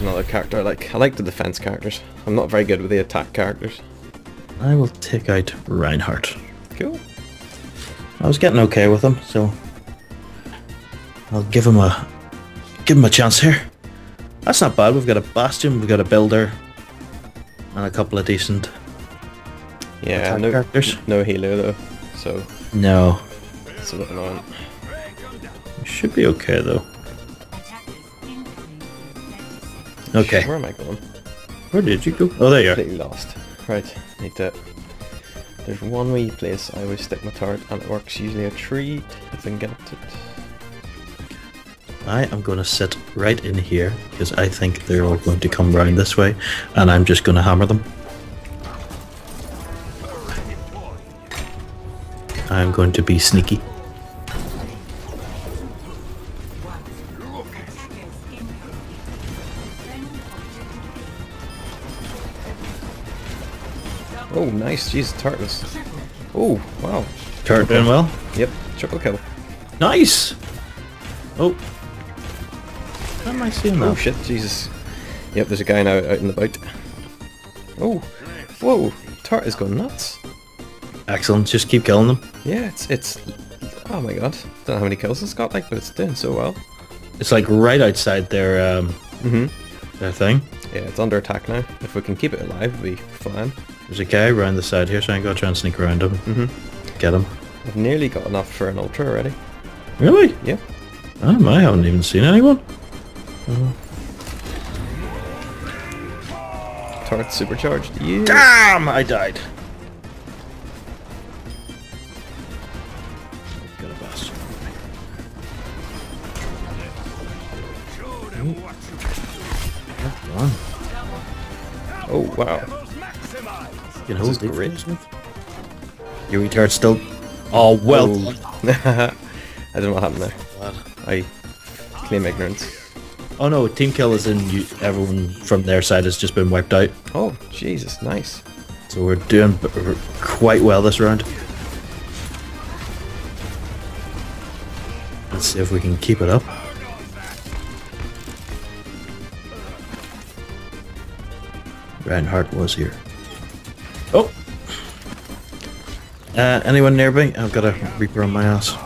another character. I like I like the defense characters. I'm not very good with the attack characters. I will take out Reinhardt. Cool. I was getting okay with him, so I'll give him a give him a chance here. That's not bad. We've got a Bastion, we've got a Builder, and a couple of decent. Yeah, no, characters? no healer though, so No, it's a bit annoying. should be okay though. Okay, Where am I going? where did you go? Oh, there you are. Completely lost. Right, need to. There's one wee place I always stick my turret, and it works usually a tree if I can get it. I am going to sit right in here because I think they're all going to come round this way, and I'm just going to hammer them. I'm going to be sneaky. Oh, nice. Jesus, turtles. Oh, wow. Turret doing well. Yep, triple kill. Nice. Oh. How am I seeing Oh shit, Jesus. Yep, there's a guy now out in the boat. Oh, whoa, Turret is going nuts. Excellent. Just keep killing them. Yeah, it's it's. Oh my god, don't know how many kills it's got like, but it's doing so well. It's like right outside their um Mm-hmm. their thing. Yeah, it's under attack now. If we can keep it alive, we'll be fine. There's a guy around the side here, so I'm gonna try and sneak around him. Mm-hmm. Get him. I've nearly got enough for an ultra already. Really? Yeah. Um, I haven't even seen anyone. Turret supercharged. Yeah. Damn! I died. Got a bastion. Come. Oh wow. You know, is great. Your turret still. Oh well. I don't know what happened there. I claim ignorance. Oh no, team kill is in. You, everyone from their side has just been wiped out. Oh Jesus, nice. So we're doing quite well this round. Let's see if we can keep it up. Reinhardt was here. Oh! Uh, anyone nearby? I've got a Reaper on my ass.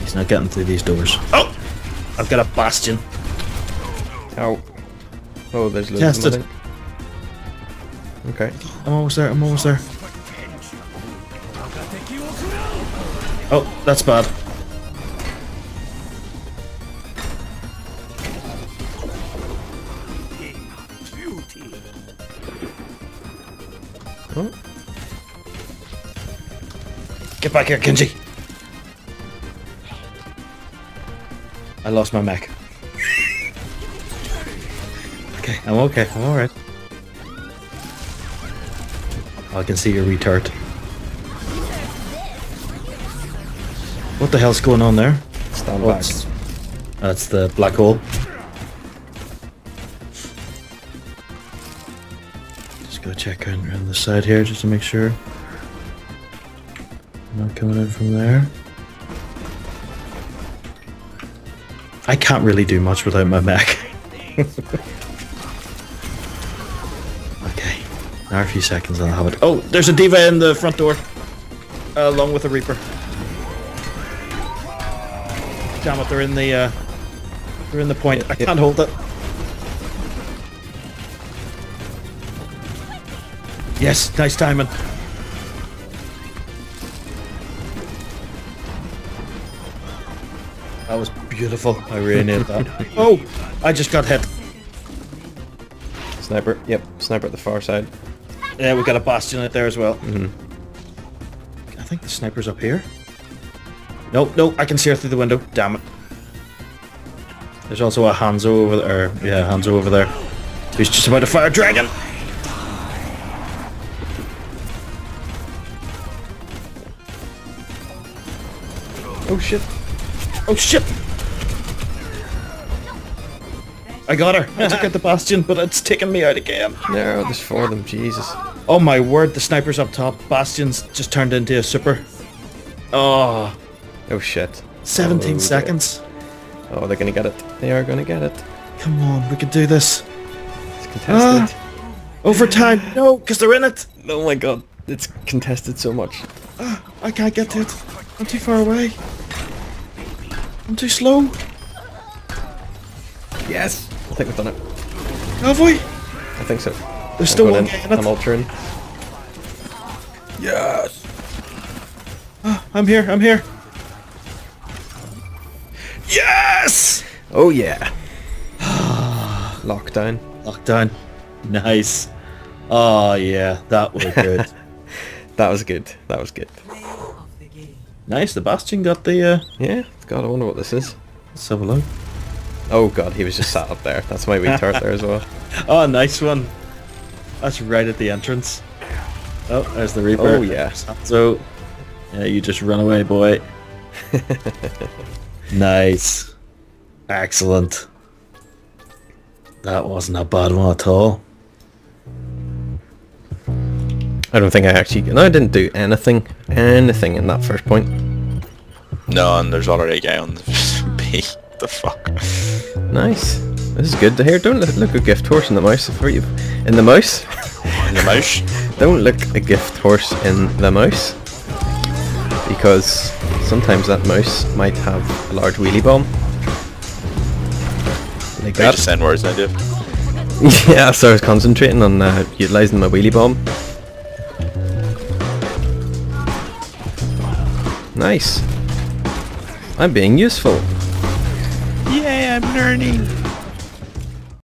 He's not getting through these doors. Oh! I've got a Bastion. Ow. Oh, there's loads Tested. of them, Okay. I'm almost there, I'm almost there. Oh, that's bad. Oh, Get back here, Genji. I lost my mech. Okay, I'm okay. I'm alright. Oh, I can see your turret. What the hell's going on there? stand Oh, back. That's the black hole. Just go check on around the side here just to make sure. I'm Not coming in from there. I can't really do much without my mech. okay. Now a few seconds I'll have it. Oh, there's a D.Va in the front door. Uh, along with a reaper. Damn it, they're in the uh they're in the point. I can't hold it. Yes, nice timing. That was beautiful. I really needed that. oh, I just got hit. Sniper. Yep, sniper at the far side. Yeah, we got a bastion out there as well. Mhm. I think the sniper's up here. No, no, I can see her through the window. Damn it. There's also a Hanzo over there. Yeah, Hanzo over there. He's just about to fire a dragon. Oh shit. Oh shit! I got her. I took out the bastion, but it's taken me out again. No, there's four of them. Jesus. Oh my word, the sniper's up top. Bastion's just turned into a super. Oh, Oh shit. 17 Oh, dear. seconds. Oh, they're gonna get it. They are gonna get it. Come on, we can do this. It's contested. Overtime. No, because they're in it. Oh my god, it's contested so much. Ah, I can't get to it. I'm too far away. I'm too slow. Yes! I think we've done it. Have we? I think so. There's I'm still one in. guy in I'm altering. Yes! Ah, I'm here, I'm here. Yes! Oh yeah! Lockdown. Lockdown. Nice. Oh, yeah, that was good. That was good. That was good. nice, the Bastion got the, uh, Yeah, God, I wonder what this is. let's have a look. Oh god, he was just sat up there. That's my wee turret there as well. Oh, nice one. That's right at the entrance. Oh, there's the Reaper. Oh, yeah. So, yeah, you just run away, boy. nice. Excellent. That wasn't a bad one at all. I don't think I actually... No, I didn't do anything. Anything in that first point. No, and there's already a guy on the B. The fuck? Nice. This is good to hear. Don't look, a gift horse in the mouse for you. In the mouse? In the mouse? Don't look a gift horse in the mouse. Because sometimes that mouse might have a large wheelie bomb. Like I that. just send words dude. yeah, so I was concentrating on uh, utilising my wheelie bomb. Nice. I'm being useful. Yeah, I'm learning.